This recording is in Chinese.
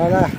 来来